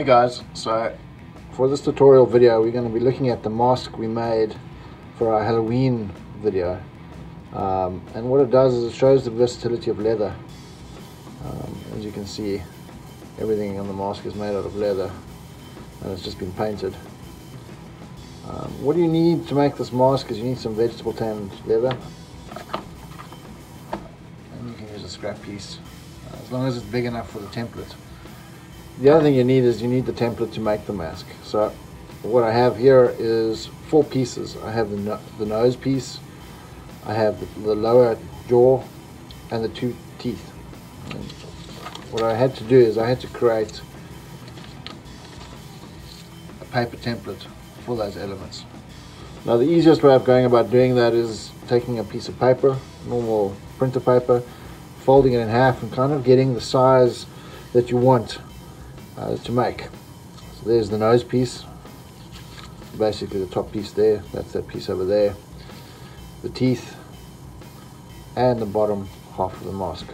Hey guys, so for this tutorial video we're going to be looking at the mask we made for our Halloween video. Um, and what it does is it shows the versatility of leather. Um, as you can see everything on the mask is made out of leather and it's just been painted. Um, what do you need to make this mask is you need some vegetable tanned leather. And you can use a scrap piece uh, as long as it's big enough for the template the other thing you need is you need the template to make the mask. So what I have here is four pieces. I have the, no the nose piece, I have the, the, lower jaw, and the two teeth. And what I had to do is I had to create a paper template for those elements. Now the easiest way of going about doing that is taking a piece of paper, normal printer paper, folding it in half and kind of getting the size that you want uh, to make. So there's the nose piece, basically the top piece there, that's that piece over there, the teeth, and the bottom half of the mask.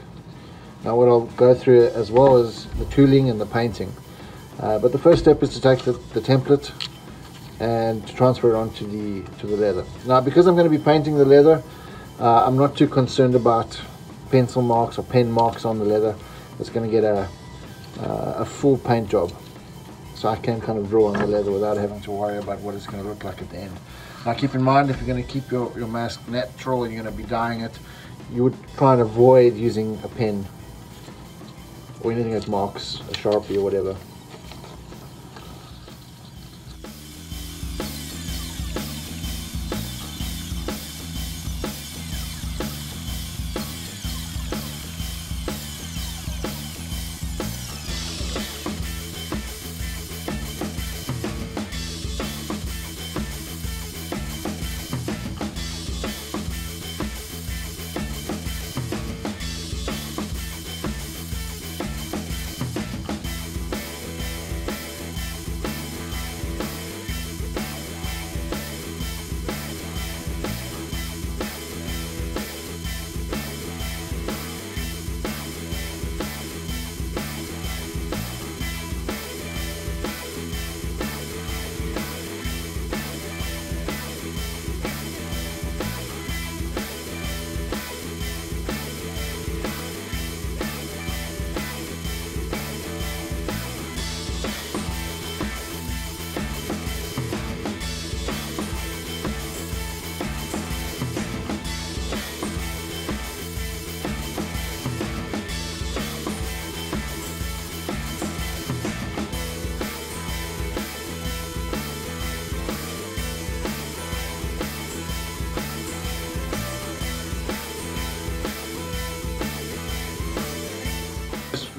Now what I'll go through as well is the tooling and the painting. Uh, but the first step is to take the, the template and transfer it onto the to the leather. Now because I'm going to be painting the leather, uh, I'm not too concerned about pencil marks or pen marks on the leather. It's going to get a uh, a full paint job so I can kind of draw on the leather without having to worry about what it's going to look like at the end. Now keep in mind if you're going to keep your, your mask natural and you're going to be dyeing it, you would try and avoid using a pen or anything that marks, a sharpie or whatever.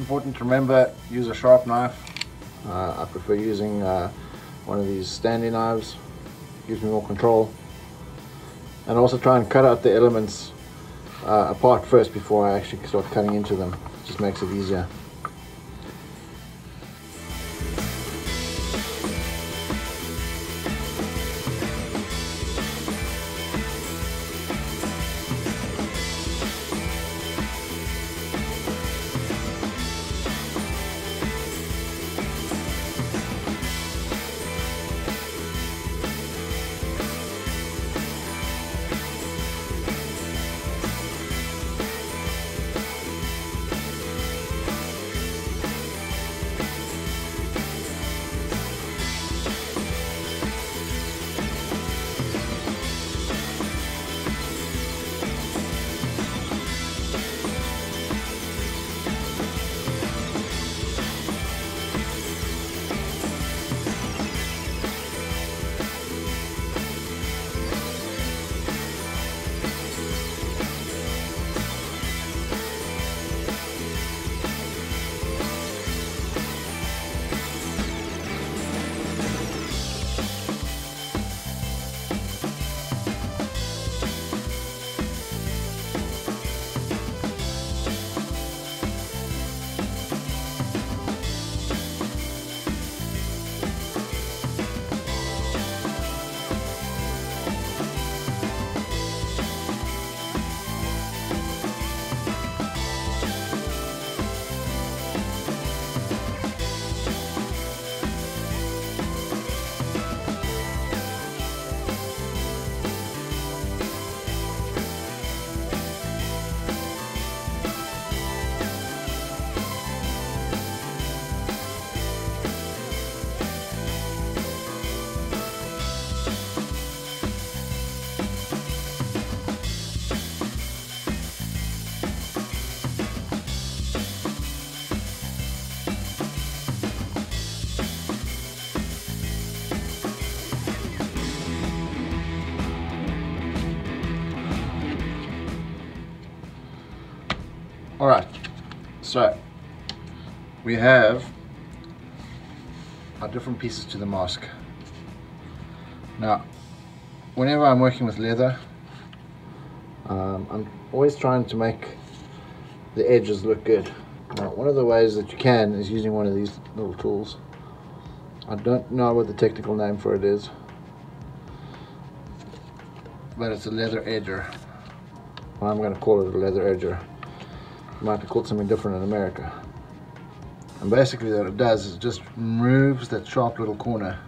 Important to remember, use a sharp knife. Uh, I prefer using uh, one of these Stanley knives, gives me more control. And also try and cut out the elements uh, apart first before I actually start cutting into them. It just makes it easier. So we have our different pieces to the mask. Now, whenever I'm working with leather, um, I'm always trying to make the edges look good. Now, one of the ways that you can is using one of these little tools. I don't know what the technical name for it is, but it's a leather edger. I'm going to call it a leather edger. Might be called something different in America. And basically what it does is just removes that sharp little corner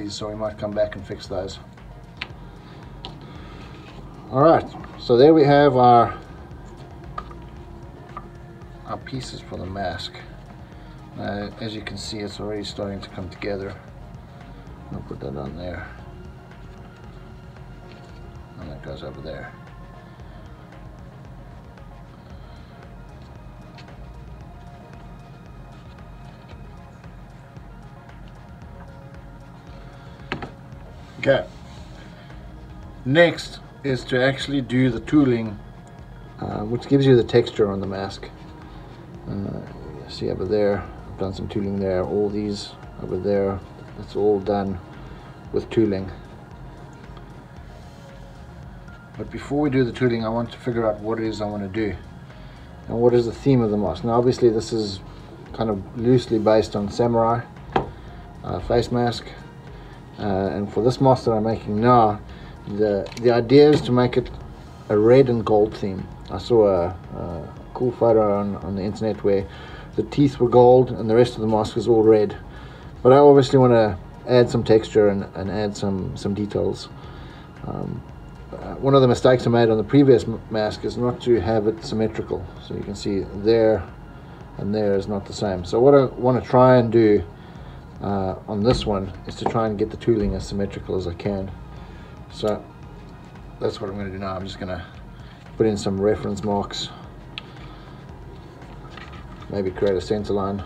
these, so we might come back and fix those. All right, so there we have our our pieces for the mask. Uh, as you can see, it's already starting to come together. I'll put that on there. And that goes over there. Okay. Next is to actually do the tooling, uh, which gives you the texture on the mask. Uh, see over there, I've done some tooling there. All these over there, it's all done with tooling. But before we do the tooling, I want to figure out what it is I want to do. And what is the theme of the mask. Now obviously this is kind of loosely based on samurai uh, face mask uh, and for this mask that I'm making now the the idea is to make it a red and gold theme. I saw a, a cool photo on, on the internet where the teeth were gold and the rest of the mask was all red. But I obviously want to add some texture and, and add some some details. Um, uh, one of the mistakes I made on the previous mask is not to have it symmetrical. So you can see there and there is not the same. So what I want to try and do uh, on this one is to try and get the tooling as symmetrical as I can. So that's what I'm going to do now. I'm just going to put in some reference marks, maybe create a center line.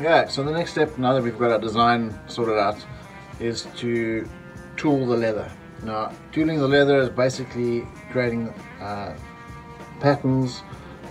Okay, so the next step, now that we've got our design sorted out, is to tool the leather. Now, tooling the leather is basically creating uh, patterns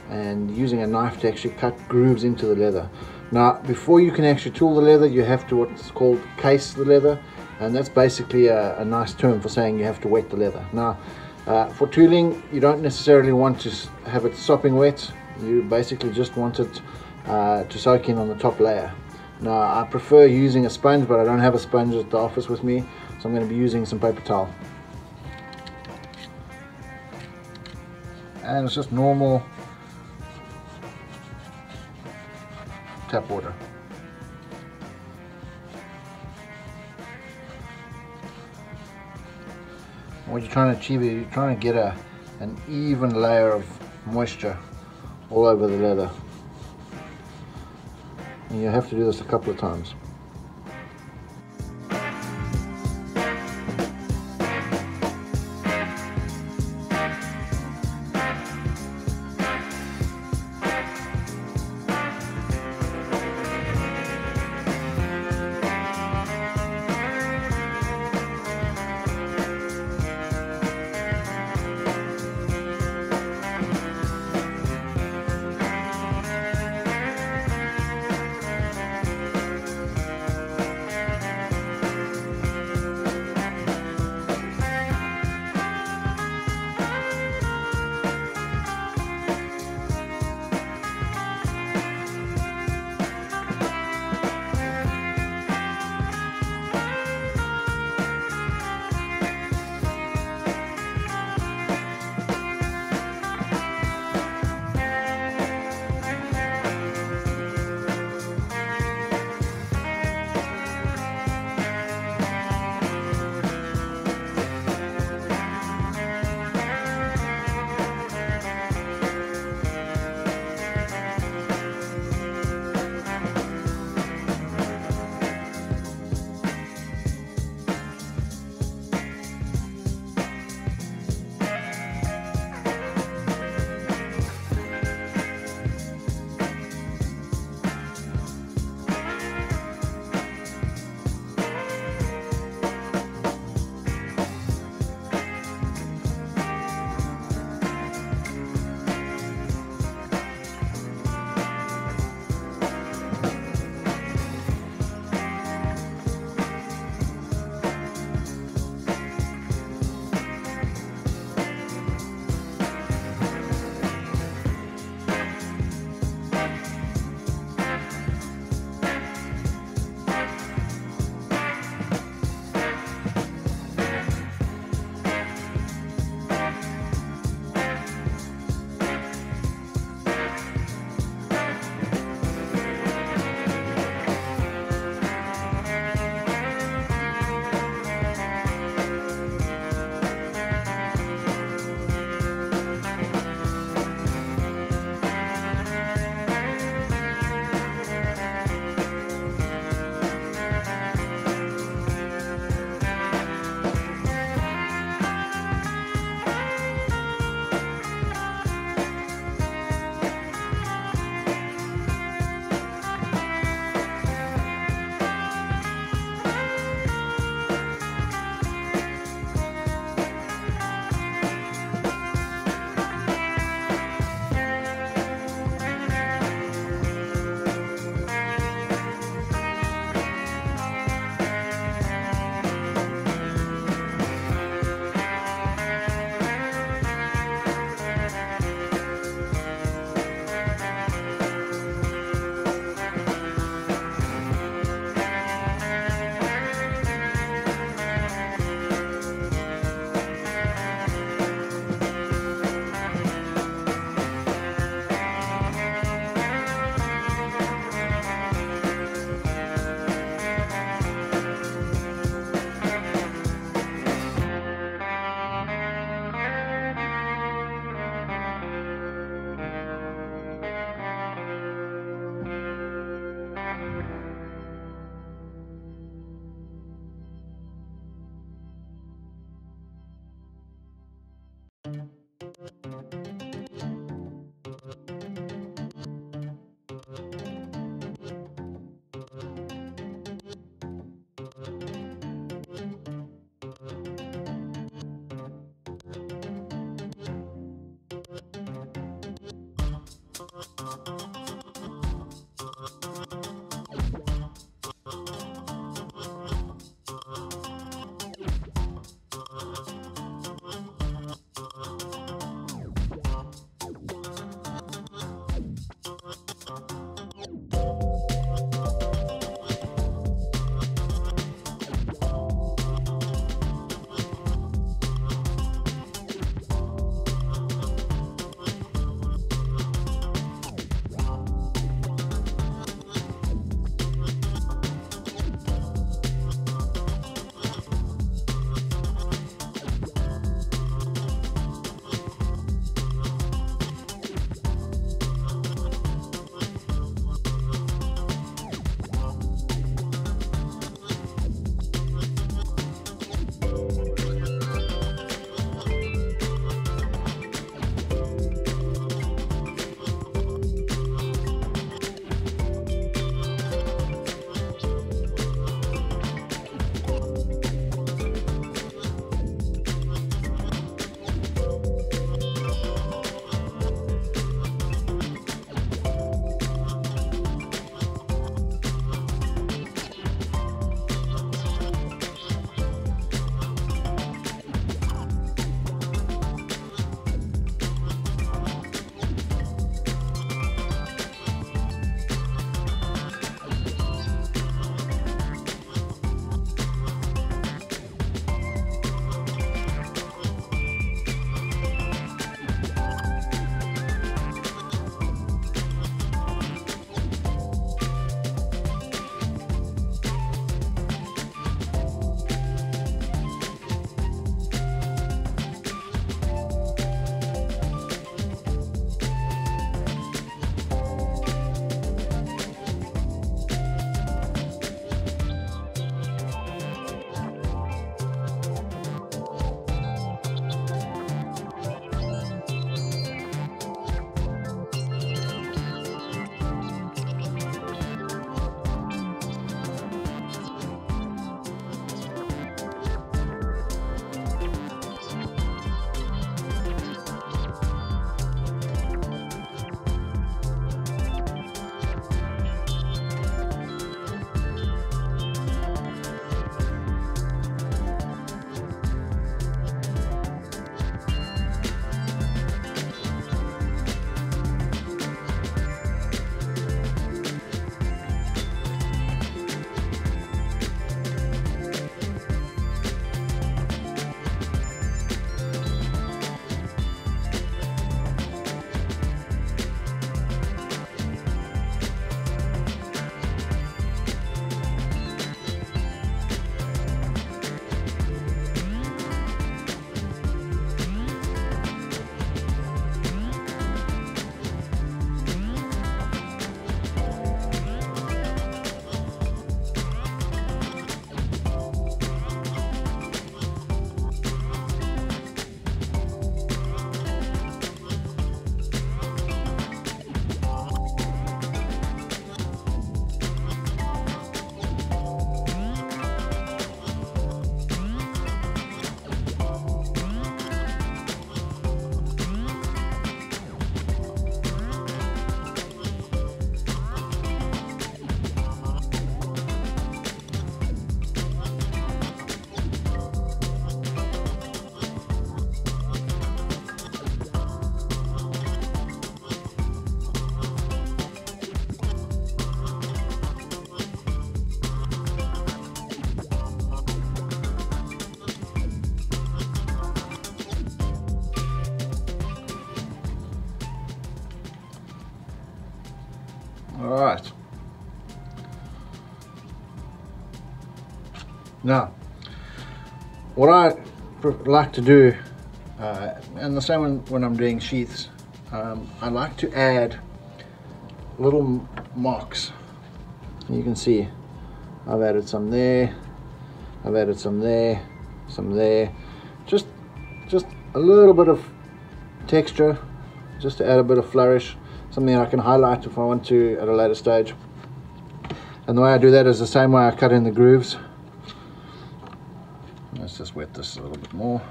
and using a knife to actually cut grooves into the leather. Now, before you can actually tool the leather, you have to what's called case the leather, and that's basically a, a nice term for saying you have to wet the leather. Now, uh, for tooling, you don't necessarily want to have it sopping wet. You basically just want it uh, to soak in on the top layer. Now, I prefer using a sponge, but I don't have a sponge at the office with me, so I'm going to be using some paper towel. And it's just normal tap water. What you're trying to achieve is you're trying to get a an even layer of moisture all over the leather. And you have to do this a couple of times. All right. Now, what I like to do, uh, and the same when, when I'm doing sheaths, um, I like to add little marks. You can see I've added some there, I've added some there, some there. Just, just a little bit of texture, just to add a bit of flourish, something I can highlight if I want to at a later stage. And the way I do that is the same way I cut in the grooves. Let's just wet this a little bit more.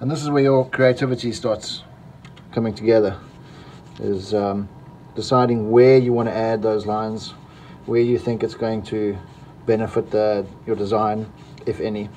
And this is where your creativity starts coming together, is um, deciding where you want to add those lines, where you think it's going to benefit the, your design, if any.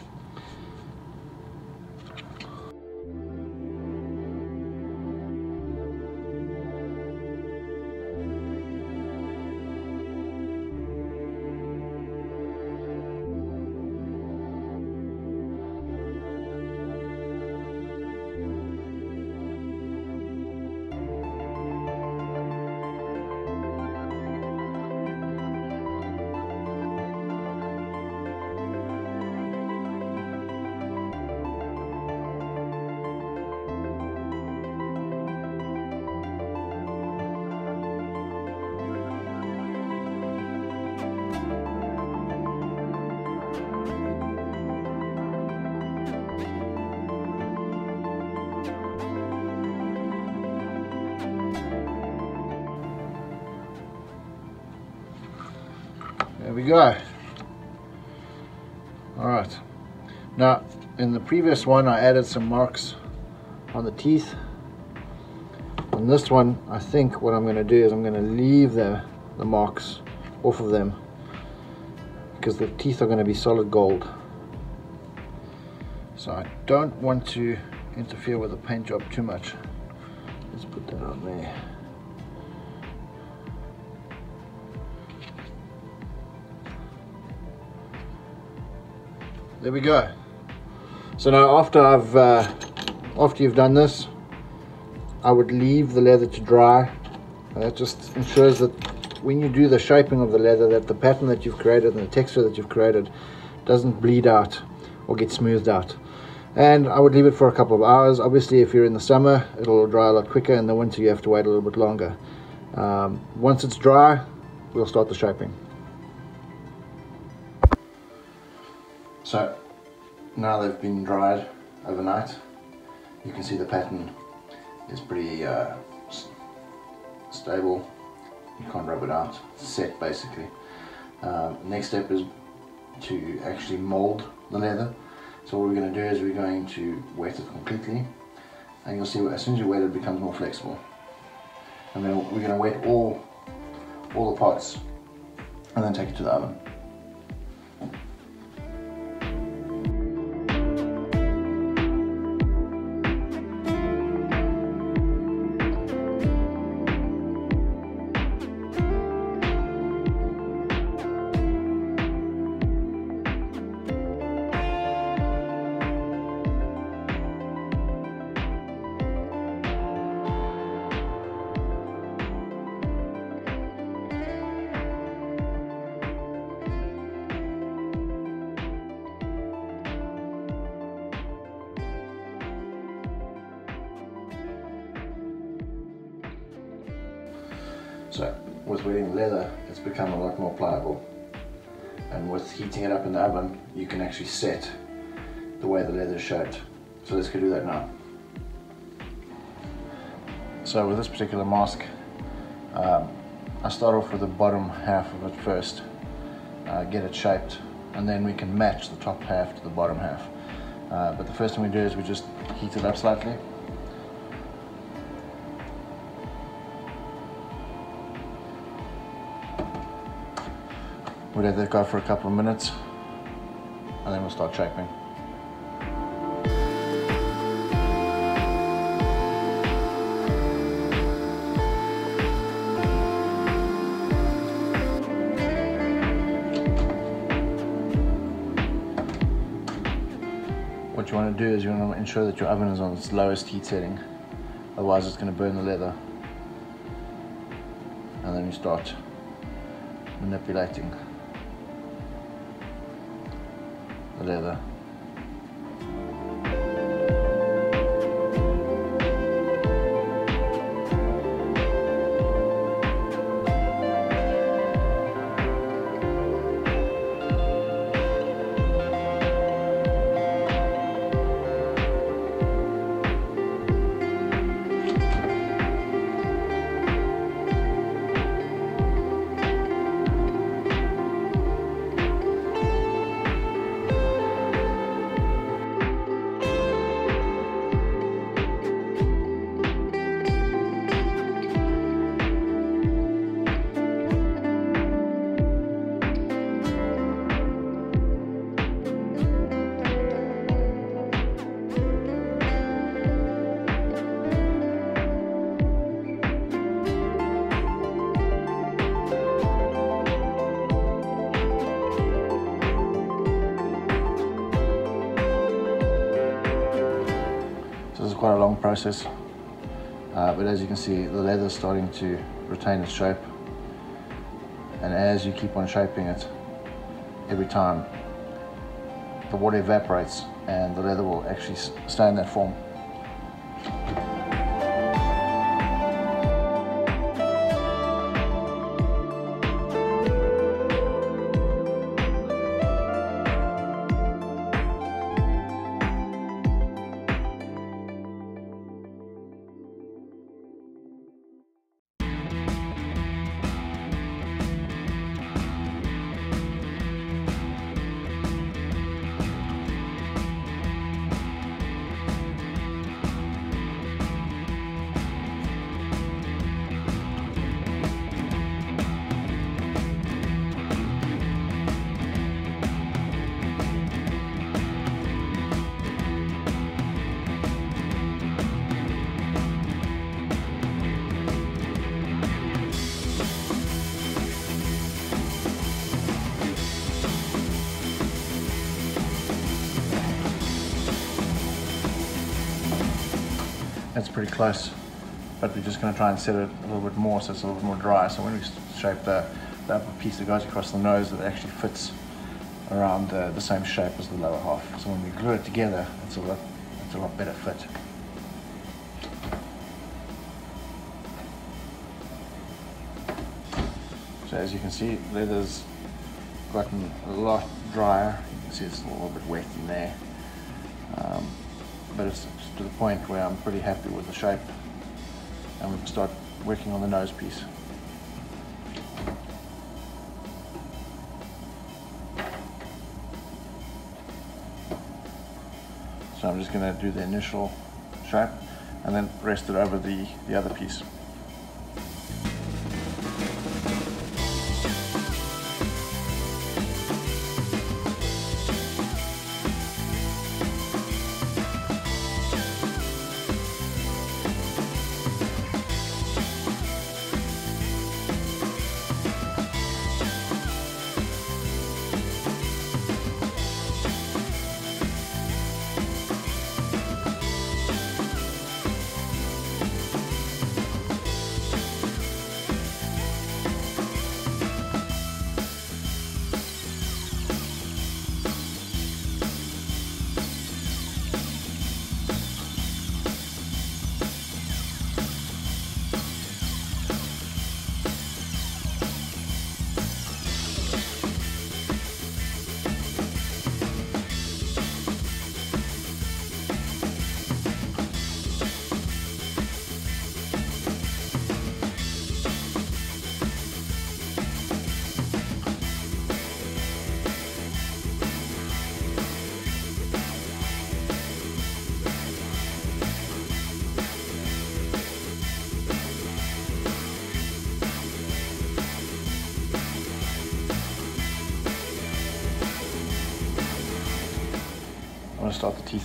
Go. All right. Now, in the previous one, I added some marks on the teeth. On this one, I think what I'm going to do is I'm going to leave the, the marks off of them because the teeth are going to be solid gold. So I don't want to interfere with the paint job too much. Let's put that on there. There we go. So now after I've uh, after you've done this I would leave the leather to dry. That just ensures that when you do the shaping of the leather that the pattern that you've created and the texture that you've created doesn't bleed out or get smoothed out. And I would leave it for a couple of hours. Obviously if you're in the summer it'll dry a lot quicker. In the winter you have to wait a little bit longer. Um, once it's dry we'll start the shaping So now they've been dried overnight, you can see the pattern is pretty uh, stable. You can't rub it out. It's set basically. Um, next step is to actually mold the leather. So what we're going to do is we're going to wet it completely and you'll see as soon as you wet it, it becomes more flexible. And then we're going to wet all, all the parts and then take it to the oven. So with this particular mask, um, I start off with the bottom half of it first, uh, get it shaped, and then we can match the top half to the bottom half. Uh, but the first thing we do is we just heat it up slightly We'll let that go for a couple of minutes and then we'll start shaping. What you want to do is you want to ensure that your oven is on its lowest heat setting. Otherwise it's going to burn the leather. And then you start manipulating the leather. Process. Uh, but as you can see, the leather is starting to retain its shape. And as you keep on shaping it, every time the water evaporates and the leather will actually stay in that form. That's pretty close, but we're just going to try and set it a little bit more so it's a little bit more dry. So when we shape the, the upper piece that goes across the nose, it actually fits around the, the same shape as the lower half. So when we glue it together, it's a lot, it's a lot better fit. So as you can see, leather's gotten a lot drier. You can see it's a little bit wet in there. It's to the point where I'm pretty happy with the shape and we can start working on the nose piece. So I'm just going to do the initial shape and then rest it over the, the other piece.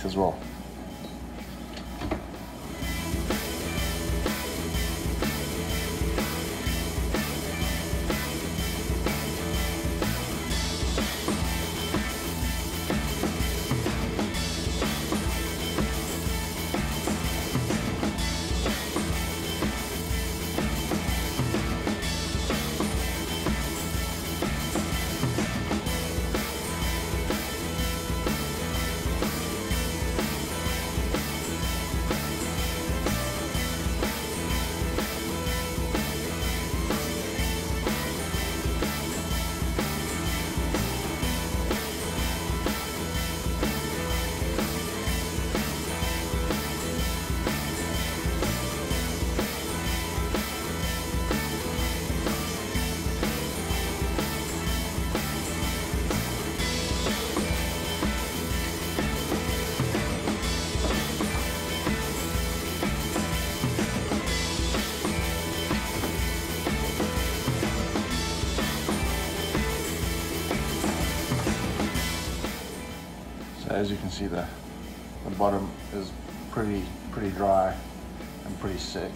As well. See the, the bottom is pretty pretty dry and pretty set.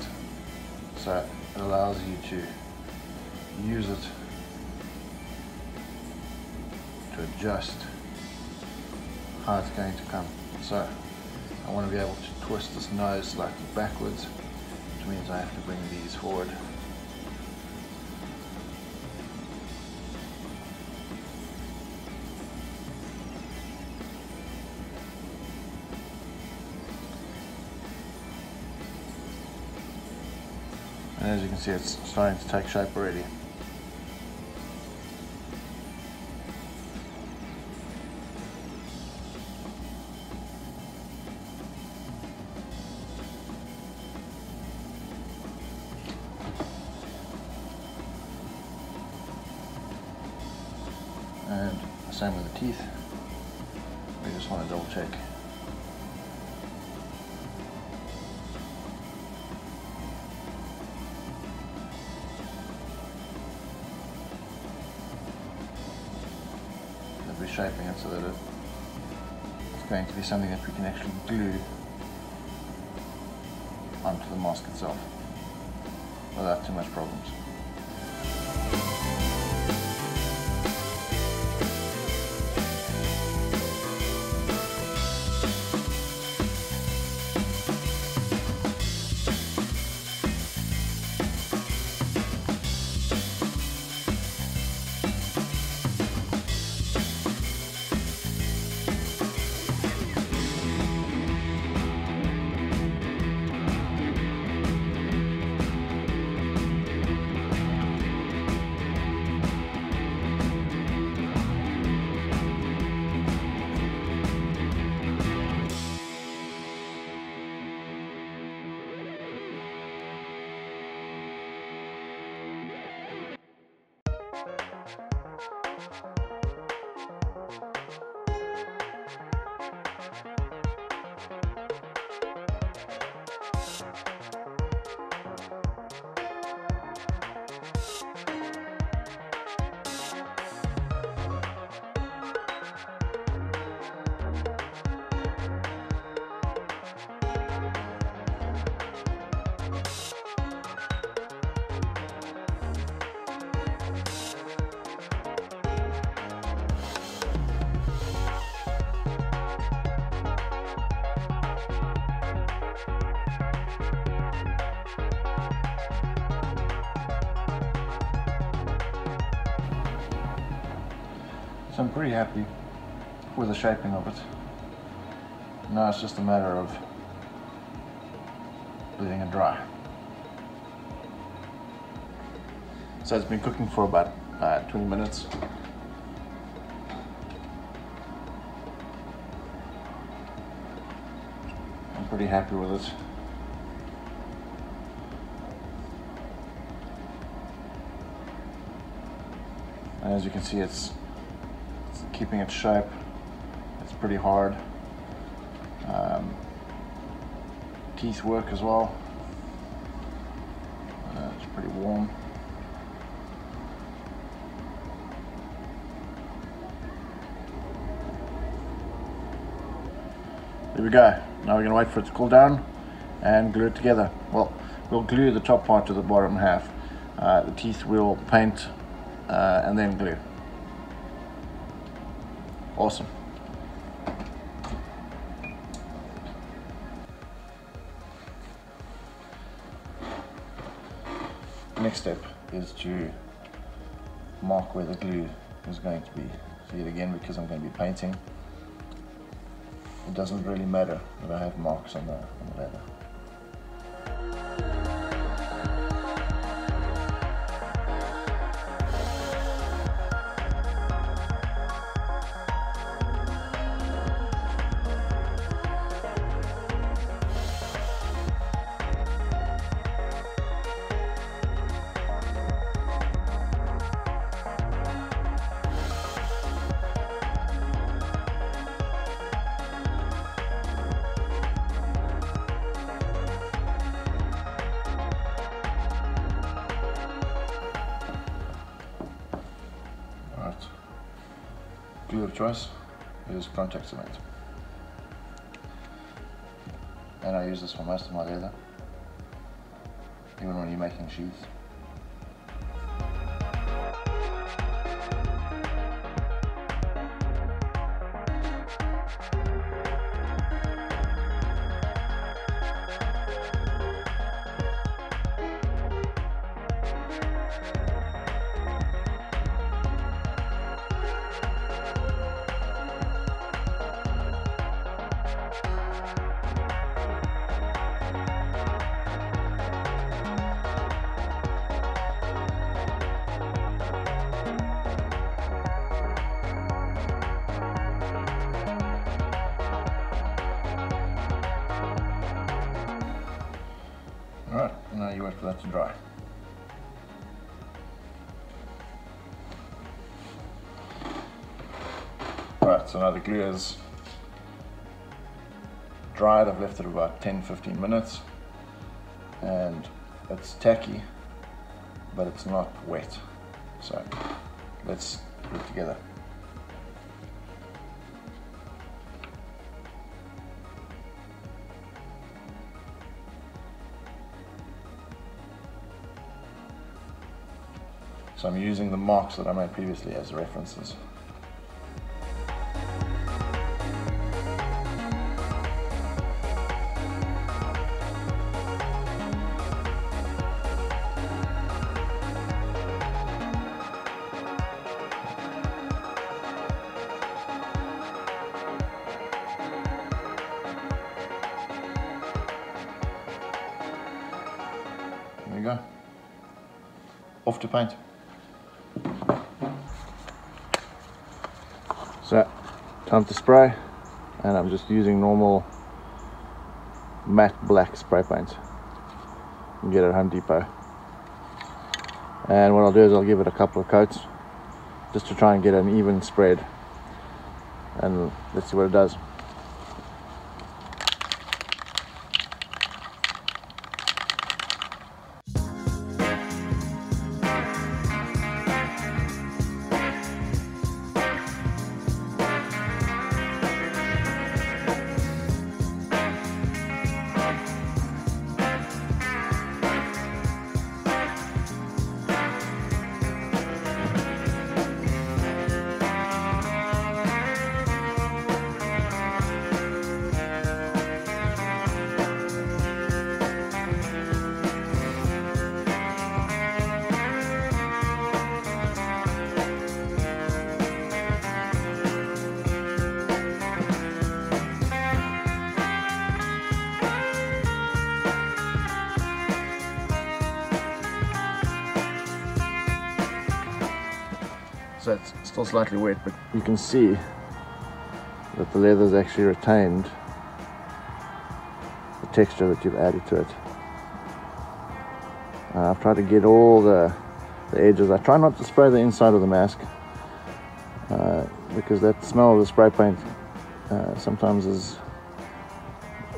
So it allows you to use it to adjust how it's going to come. So I want to be able to twist this nose slightly backwards which means I have to bring these forward And as you can see, it's starting to take shape already. Something that we can actually glue So I'm pretty happy with the shaping of it. Now it's just a matter of letting it dry. So it's been cooking for about uh, 20 minutes. I'm pretty happy with it. And as you can see, it's keeping it shape. It's pretty hard. Um, teeth work as well. Uh, it's pretty warm. There we go. Now we're going to wait for it to cool down and glue it together. Well, we'll glue the top part to the bottom half. Uh, the teeth we'll paint uh, and then glue. Awesome. Next step is to mark where the glue is going to be. See it again because I'm going to be painting. It doesn't really matter that I have marks on the, on the leather. Even you wait for that to dry. Right, so now the glue is dried. I've left it about 10-15 minutes and it's tacky but it's not wet. So let's put it together. So I'm using the marks that I made previously as references. To spray, and I'm just using normal matte black spray paint. Can get it at Home Depot. And what I'll do is I'll give it a couple of coats, just to try and get an even spread. And let's see what it does. But you can see that the leather's actually retained the texture that you've added to it. Uh, I've tried to get all the, the edges. I try not to spray the inside of the mask uh, because that smell of the spray paint uh, sometimes is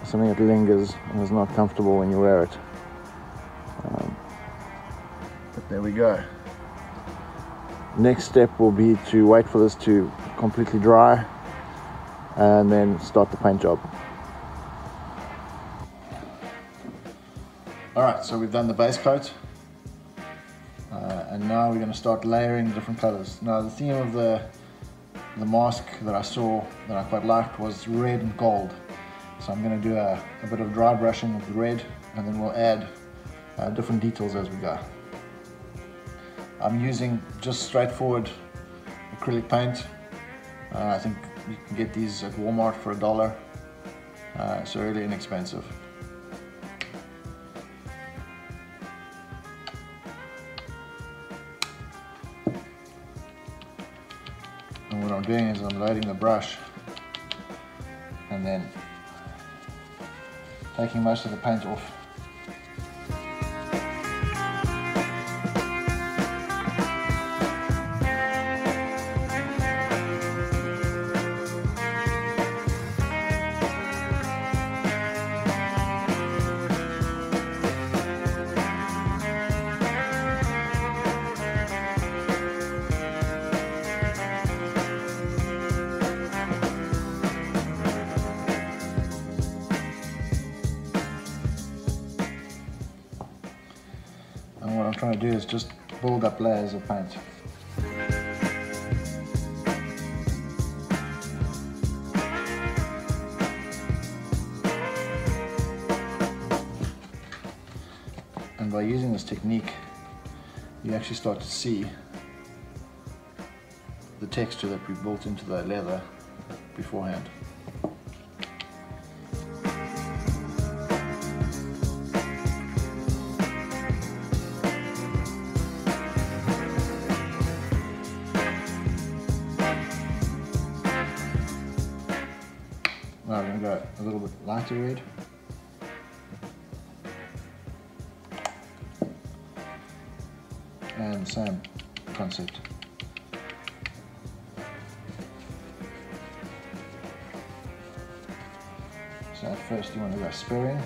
something that lingers and is not comfortable when you wear it. Um, but there we go next step will be to wait for this to completely dry and then start the paint job. Alright, so we've done the base coat uh, and now we're going to start layering different colors. Now the theme of the, the mask that I saw that I quite liked was red and gold. So I'm going to do a, a bit of dry brushing with red and then we'll add uh, different details as we go. I'm using just straightforward acrylic paint. Uh, I think you can get these at Walmart for a dollar. Uh, so really inexpensive. And what I'm doing is I'm loading the brush and then taking most of the paint off build up layers of paint. And by using this technique, you actually start to see the texture that we built into the leather beforehand. Bit. And same concept. So first you want to go sparing.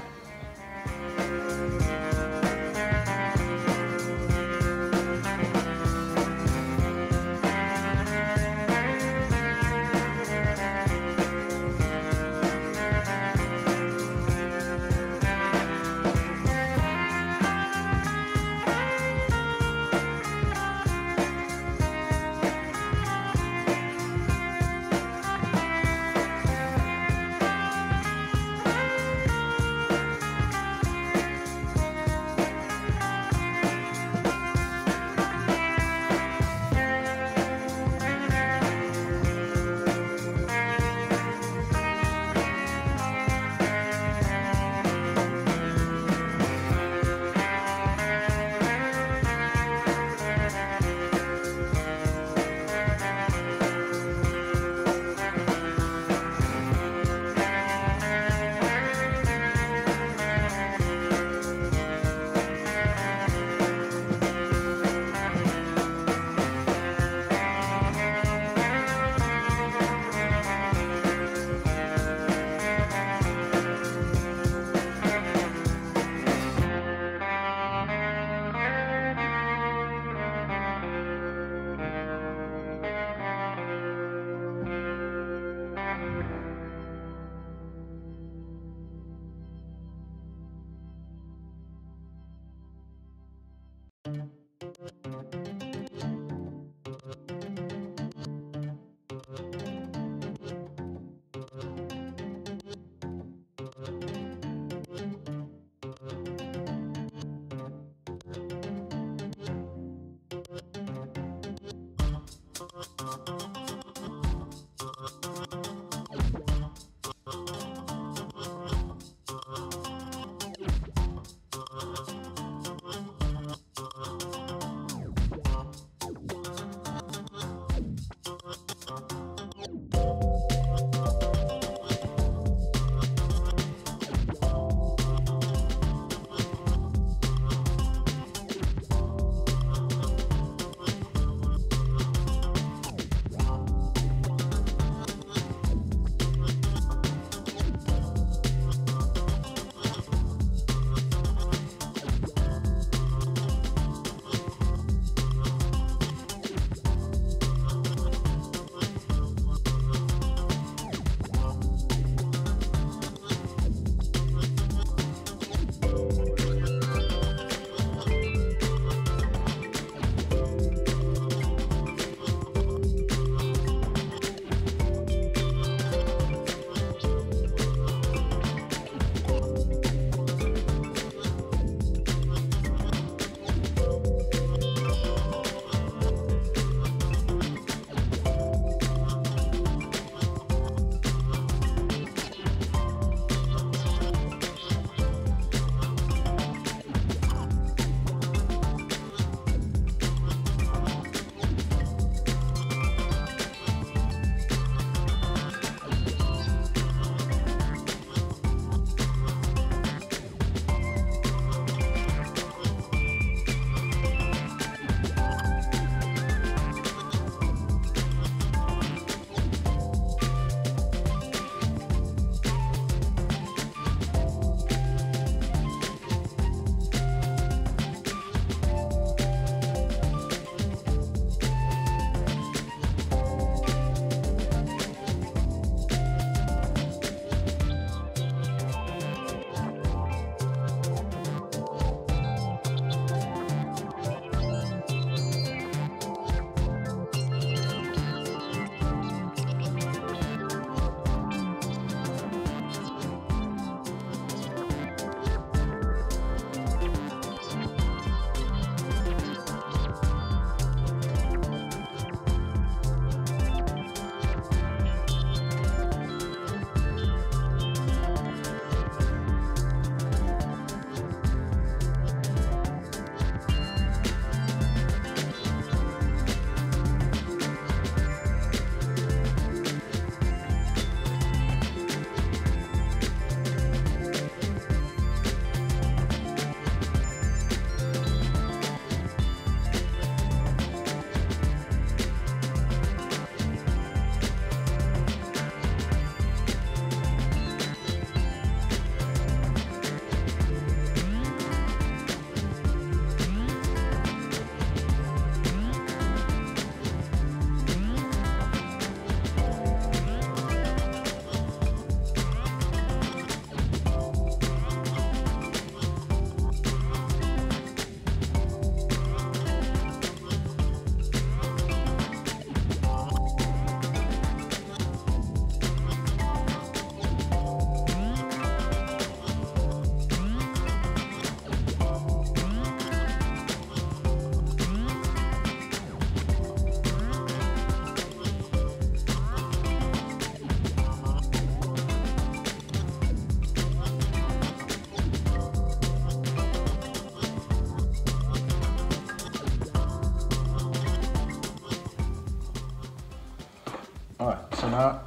All right, so now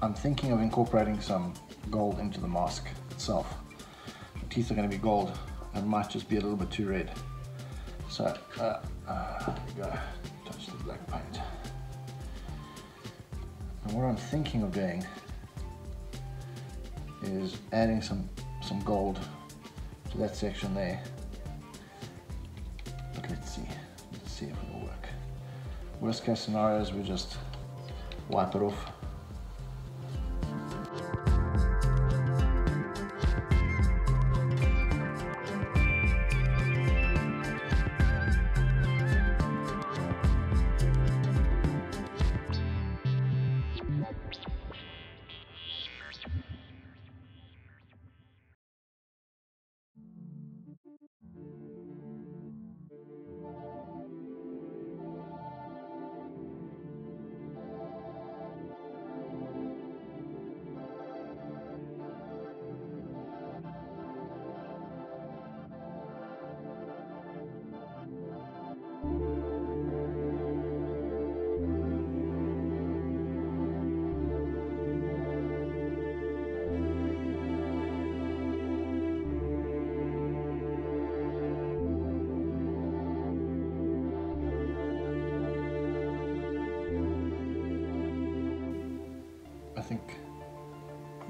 I'm thinking of incorporating some gold into the mask itself. The teeth are going to be gold and might just be a little bit too red. So, uh, uh, go, touch the black paint. And what I'm thinking of doing is adding some, some gold to that section there. But let's see, let's see if it'll work. Worst case scenario is we just wipe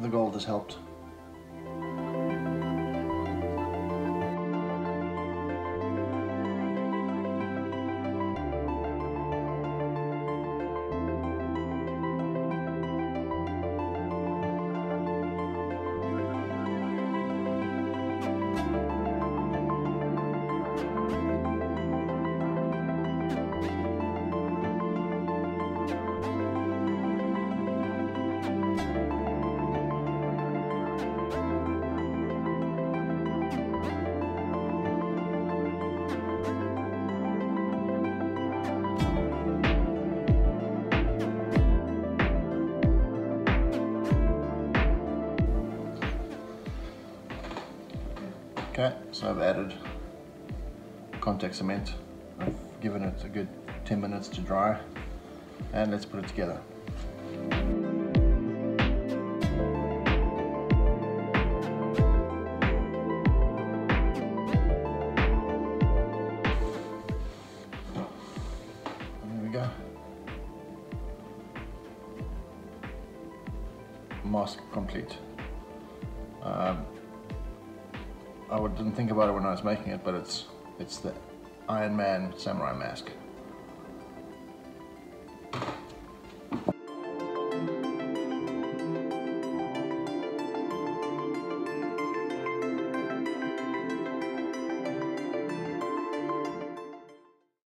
the gold has helped. Cement. I've given it a good 10 minutes to dry and let's put it together. There we go. Mask complete. Um, I didn't think about it when I was making it, but it's it's the Iron Man samurai mask.